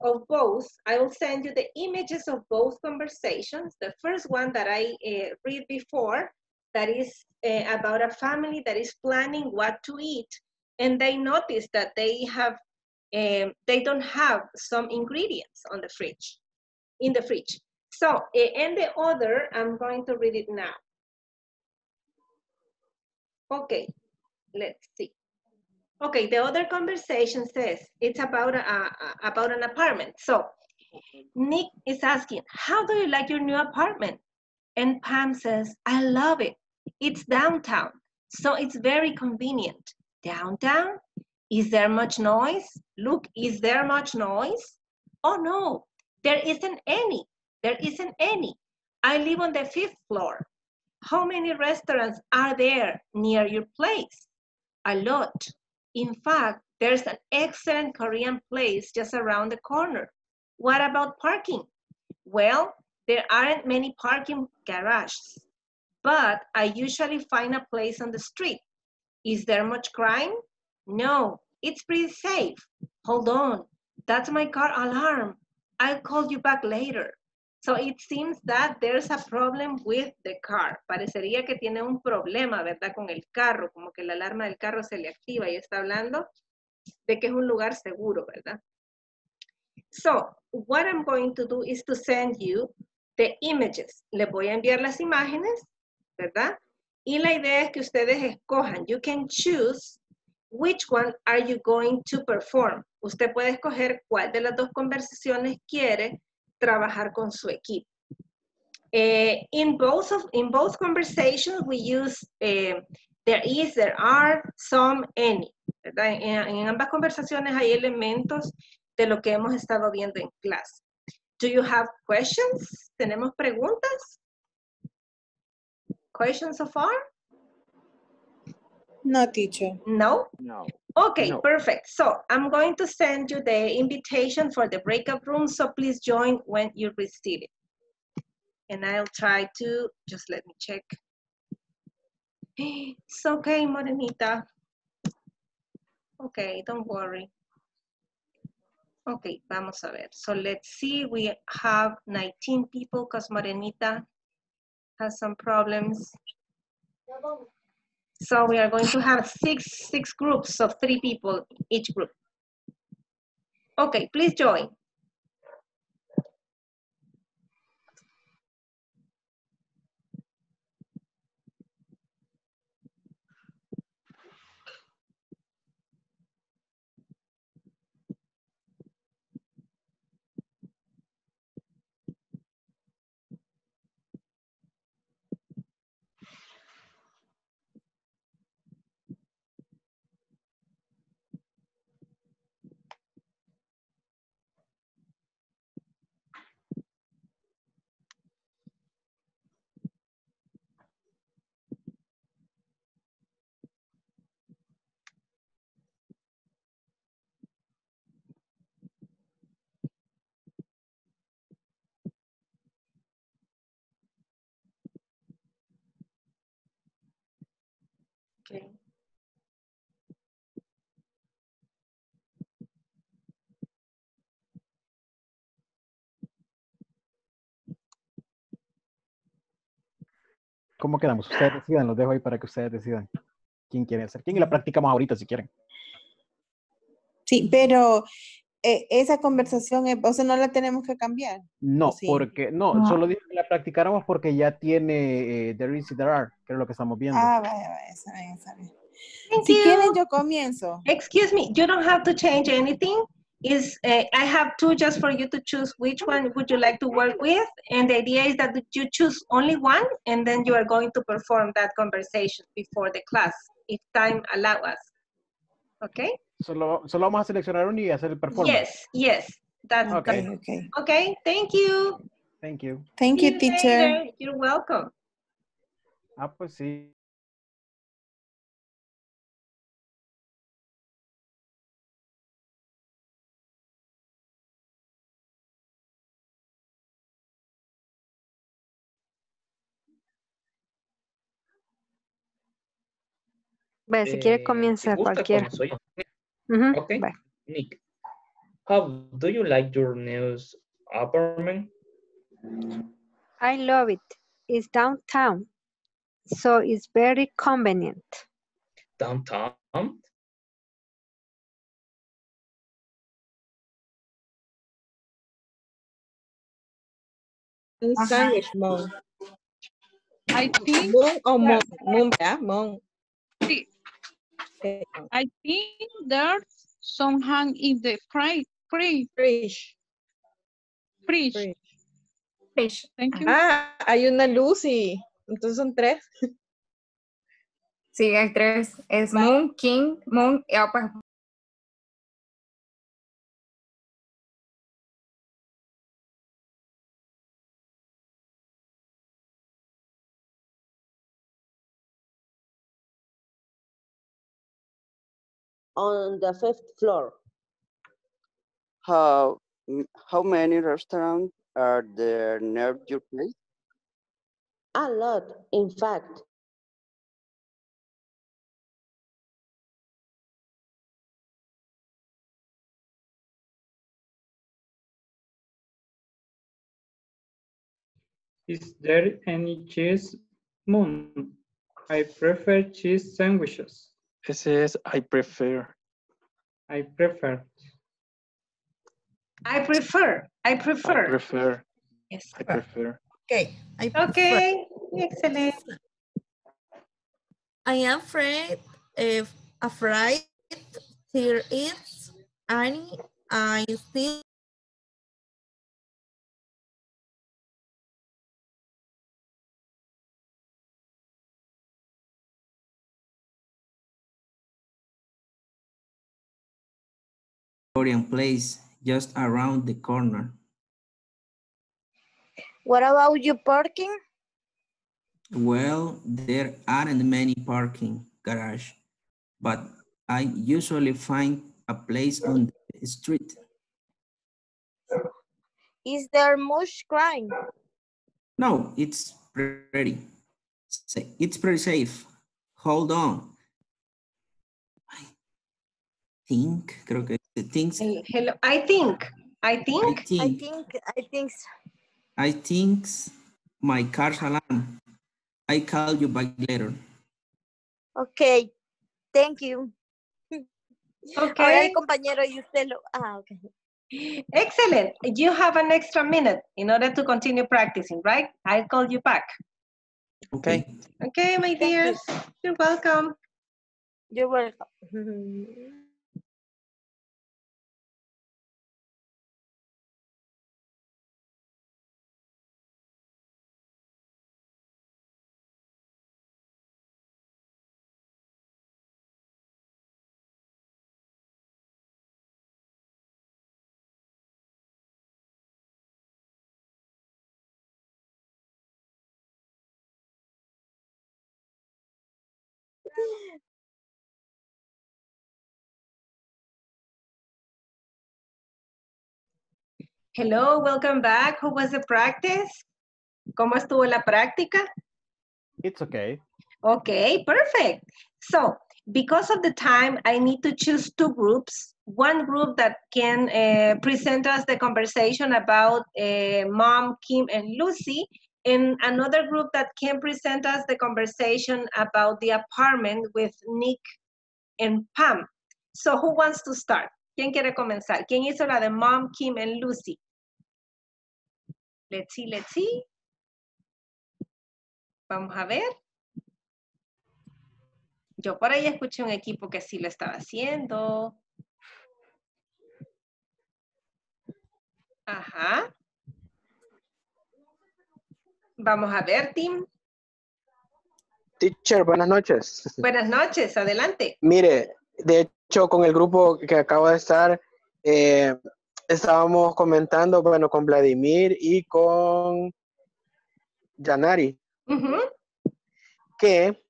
of both. I will send you the images of both conversations. The first one that I uh, read before, that is uh, about a family that is planning what to eat, and they notice that they have, um, they don't have some ingredients on the fridge, in the fridge. So, uh, and the other, I'm going to read it now. Okay, let's see. Okay, the other conversation says it's about a, a- about an apartment. So Nick is asking, "How do you like your new apartment?" And Pam says, "I love it. It's downtown, so it's very convenient." Downtown? Is there much noise? Look, is there much noise? Oh no, there isn't any. There isn't any. I live on the fifth floor. How many restaurants are there near your place? A lot. In fact, there's an excellent Korean place just around the corner. What about parking? Well, there aren't many parking garages, but I usually find a place on the street. Is there much crime? No, it's pretty safe. Hold on, that's my car alarm. I'll call you back later. So it seems that there's a problem with the car. Parecería que tiene un problema, ¿verdad? Con el carro, como que la alarma del carro se le activa y está hablando de que es un lugar seguro, ¿verdad? So, what I'm going to do is to send you the images. Le voy a enviar las imágenes, ¿verdad? Y la idea es que ustedes escojan. You can choose which one are you going to perform. Usted puede escoger cuál de las dos conversaciones quiere trabajar con su equipo. Eh, in, both of, in both conversations, we use eh, there is, there are, some, any. En, en ambas conversaciones hay elementos de lo que hemos estado viendo en clase. Do you have questions? ¿Tenemos preguntas? Questions so far? No, teacher. No? No. Okay, No. perfect. So I'm going to send you the invitation for the breakout room, so please join when you receive it. And I'll try to, just let me check. It's okay, Morenita. Okay, don't worry. Okay, vamos a ver. So let's see, we have 19 people because Morenita has some problems. So we are going to have six, six groups of three people each group. Okay, please join. Okay. ¿Cómo quedamos? Ustedes decidan, los dejo ahí para que ustedes decidan quién quiere hacer. ¿Quién? Y la practicamos ahorita si quieren. Sí, pero eh, esa conversación, eh, o sea, no la tenemos que cambiar. No, sí? porque, no, No. solo dije que la practicáramos porque ya tiene eh, There is y There are, que es lo que estamos viendo. Ah, vaya, vaya, está bien, está bien. Thank Si you. quieren, yo comienzo. Excuse me, you don't have to change anything. Is uh, I have two just for you to choose which one would you like to work with, and the idea is that you choose only one, and then you are going to perform that conversation before the class, if time allow us. Okay? Solo, solo vamos a seleccionar uno y hacer el performance. Yes, yes, that's Okay. that's- Okay. okay. Thank you. Thank you. Thank See you, teacher. later. You're welcome. Ah, pues sí. Ve, si quiere Eh, comienza si gusta, cualquiera. Comienzo yo. Ujú, Okay. va. Nick, how do you like your new apartment? I love it. It's downtown, so it's very convenient. Downtown? Un Ajá. sandwich, I think Moon o oh, Mon. that- Moon, ¿verdad? Mon. Okay. I think there's some hang in the fridge. Fridge. Fridge. Fridge. Fish. Thank you. Ah, hay una Lucy. Entonces son tres. Sí, hay tres. Es Moon, King, Moon y ah, pues, On the fifth floor. How, how many restaurants are there near your place? A lot, in fact. Is there any cheese? Moon. I prefer cheese sandwiches. Ese es I prefer. I prefer. I prefer, I I prefer. prefer. Yes. I prefer. Okay. I prefer. Okay, excellent. I am afraid if afraid there is any I still Korean place just around the corner. What about your parking? Well, there aren't many parking garage, but I usually find a place on the street. Is there much crime? No, it's pretty. It's pretty safe. Hold on. I think, creo que things. Eh, Hello, I think, I I think, I think, think, I think, so. I think my car's alarm. I call you back later. okay, thank you. Ahora okay, el compañero y usted lo, ah, okay. excellent. You have an extra minute in order to continue practicing, right? I'll call you back. Okay. Okay, my dears, you're welcome. You're welcome. Hello, welcome back. How was the practice? ¿Cómo estuvo la práctica? It's okay. Okay, perfect. So, because of the time, I need to choose two groups. One group that can uh, present us the conversation about uh, Mom, Kim, and Lucy, and another group that can present us the conversation about the apartment with Nick and Pam. So, who wants to start? ¿Quién quiere comenzar? ¿Quién hizo la de Mom, Kim, and Lucy? Let's see, let's see. Vamos a ver. Yo por ahí escuché un equipo que sí lo estaba haciendo. Ajá. Vamos a ver, Tim. Teacher, buenas noches. Buenas noches, adelante. Mire, de hecho, con el grupo que acabo de estar, eh, estábamos comentando, bueno, con Vladimir y con Yanari, que,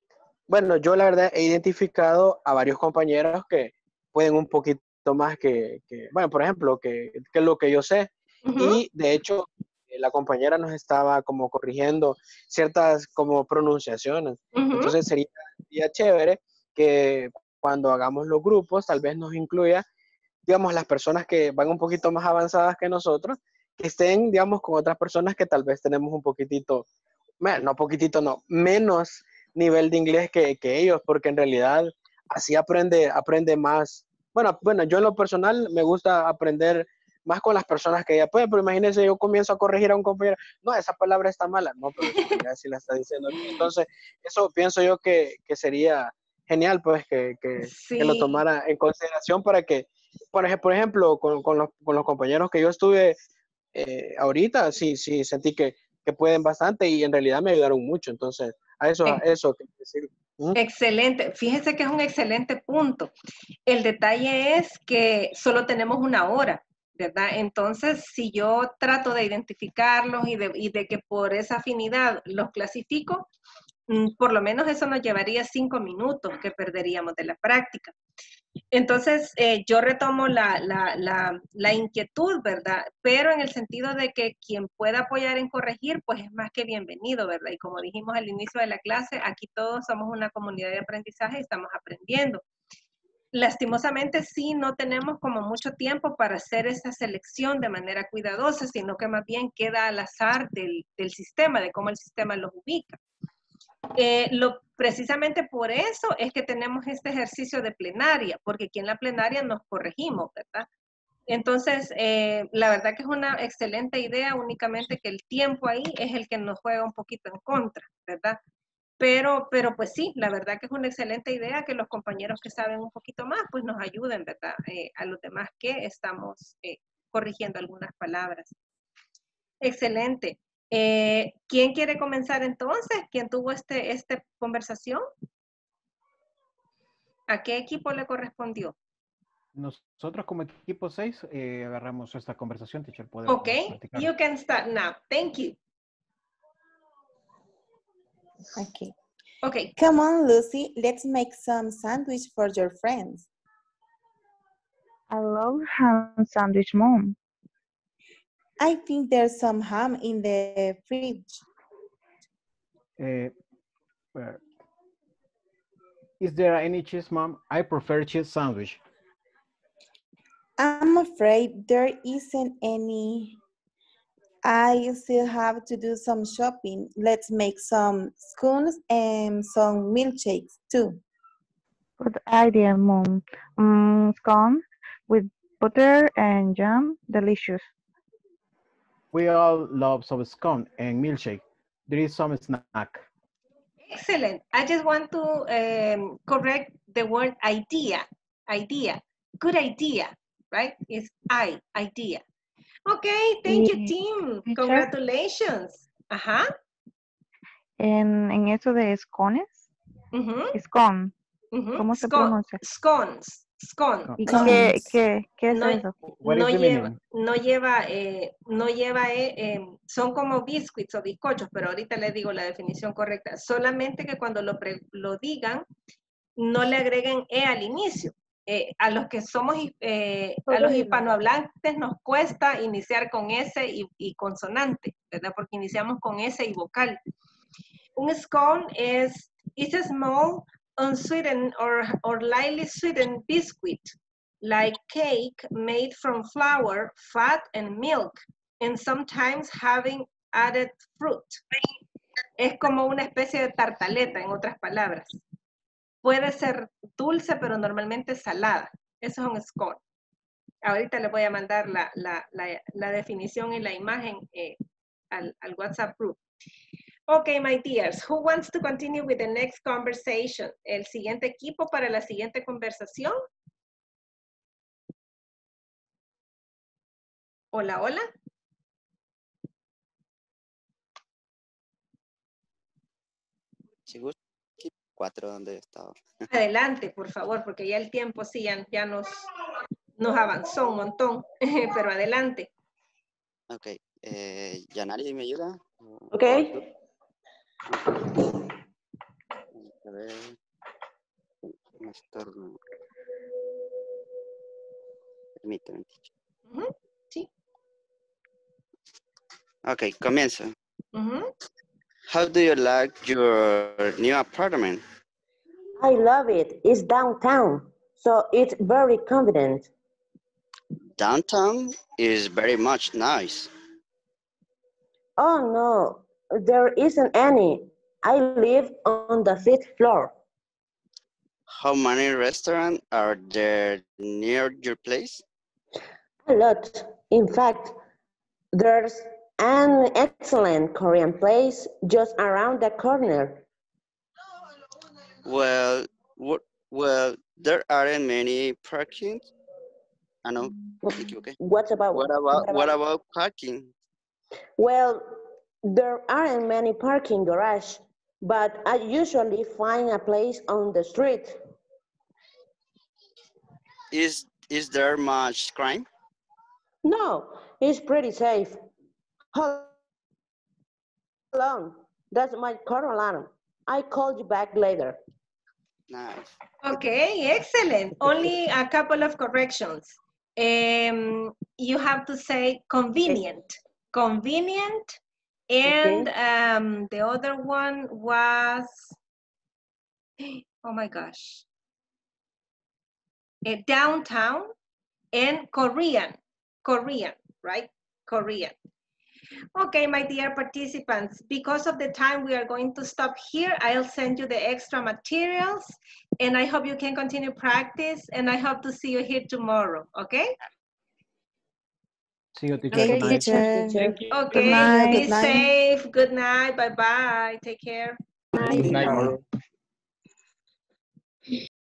bueno, yo la verdad he identificado a varios compañeros que pueden un poquito más que, que, bueno, por ejemplo, que, que lo que yo sé. Y de hecho, eh, la compañera nos estaba como corrigiendo ciertas como pronunciaciones. Entonces sería, sería chévere que cuando hagamos los grupos, tal vez nos incluya, digamos, las personas que van un poquito más avanzadas que nosotros, que estén, digamos, con otras personas que tal vez tenemos un poquitito, no poquitito, no, menos nivel de inglés que, que ellos, porque en realidad así aprende, aprende más. Bueno, bueno, yo en lo personal me gusta aprender más con las personas que ya pueden, pero imagínense, yo comienzo a corregir a un compañero, no, esa palabra está mala, no, pero ya sí la está diciendo. Entonces, eso pienso yo que, que sería genial, pues, que, que, que, lo Sí. tomara en consideración para que, por ejemplo, por ejemplo con, con, los, con los compañeros que yo estuve eh, ahorita, sí, sí, sentí que, que pueden bastante y en realidad me ayudaron mucho, entonces, a eso, a eso, que decir. Excelente. Fíjese que es un excelente punto. El detalle es que solo tenemos una hora, ¿verdad? Entonces, si yo trato de identificarlos y de, y de que por esa afinidad los clasifico, mm, por lo menos eso nos llevaría cinco minutos que perderíamos de la práctica. Entonces, eh, yo retomo la, la, la, inquietud, ¿verdad? Pero en el sentido de que quien pueda apoyar en corregir, pues es más que bienvenido, ¿verdad? Y como dijimos al inicio de la clase, aquí todos somos una comunidad de aprendizaje y estamos aprendiendo. Lastimosamente, sí, no tenemos como mucho tiempo para hacer esa selección de manera cuidadosa, sino que más bien queda al azar del, del sistema, de cómo el sistema los ubica. Eh, lo, precisamente por eso es que tenemos este ejercicio de plenaria, porque aquí en la plenaria nos corregimos, ¿verdad? Entonces, eh, la verdad que es una excelente idea, únicamente que el tiempo ahí es el que nos juega un poquito en contra, ¿verdad? Pero, pero pues sí, la verdad que es una excelente idea que los compañeros que saben un poquito más, pues nos ayuden, ¿verdad? Eh, a los demás que estamos corrigiendo algunas palabras. Excelente. Eh, ¿Quién quiere comenzar entonces? ¿Quién tuvo este, esta conversación? ¿A qué equipo le correspondió? Nosotros como equipo 6 eh, agarramos esta conversación, teacher. Podemos Okay, practicar. you can start now. Thank you. Okay. Okay. Come on, Lucy. Let's make some sandwich for your friends. I love ham sandwich, mom. I think there's some ham in the fridge. Where- is there any cheese, mom? I prefer cheese sandwich. I'm afraid there isn't any. I still have to do some shopping. Let's make some scones and some milkshakes too. Good idea, mom. Mm, scone with butter and jam, delicious. We all love some scone and milkshake. There is some snack. Excellent. I just want to um, correct the word idea. Idea. Good idea, right? It's I, idea. Okay, thank you, team. teacher. Congratulations. Ajá. En, en eso de scones, ujú, scone, ujú. ¿cómo se Scone- pronuncia? Scones. Scone. ¿Y qué, qué, qué es No, eso? No lleva, no lleva, eh, no lleva, eh, em, son como biscuits o bizcochos, pero ahorita les digo la definición correcta. Solamente que cuando lo, pre- lo digan, no le agreguen E al inicio. Eh, a los que somos, eh, a los hispanohablantes nos cuesta iniciar con S y, y consonante, ¿verdad? Porque iniciamos con S y vocal. Un scone es is a small, unsweetened or, or lightly sweetened biscuit, like cake made from flour, fat, and milk, and sometimes having added fruit. Es como una especie de tartaleta, en otras palabras. Puede ser dulce, pero normalmente salada. Eso es un scone. Ahorita les voy a mandar la, la- la- la definición y la imagen eh, al, al WhatsApp group. Okay, my dears, who wants to continue with the next conversation? El siguiente equipo para la siguiente conversación. Hola, hola. Si gusta, cuatro donde estaba. Adelante, por favor, porque ya el tiempo sí ya, ya nos, nos avanzó un montón, pero adelante. Ok. Eh, ¿Yanari me ayuda? Ok. A ver. Me estorno. Permítame. teacher. Ujú, Sí. Ok, comienzo. ujú. How do you like your new apartment? I love it. It's downtown, so it's very convenient. Downtown is very much nice. Oh no, there isn't any. I live on the fifth floor. How many restaurants are there near your place? A lot. In fact, there's an excellent Korean place just around the corner. Well, what, well, there aren't many parking. I know, mm. equivoqué. What about What about, what about parking? Well, there aren't many parking garages, but I usually find a place on the street. Is, is there much crime? No, it's pretty safe. Hold on, that's my car alarm. I call you back later. Nice. Okay, excellent. Only a couple of corrections. Um, you have to say convenient, convenient, and um, the other one was, oh my gosh, Eh, downtown and Korean, Korean, right? Korean. Okay, my dear participants, because of the time, we are going to stop here. I'll send you the extra materials, and I hope you can continue practice, and I hope to see you here tomorrow, okay? See you, teacher. Okay, Good night. teacher. Thank you. Okay, night. be Good night. safe. Good night. Bye-bye. Take care. Good night.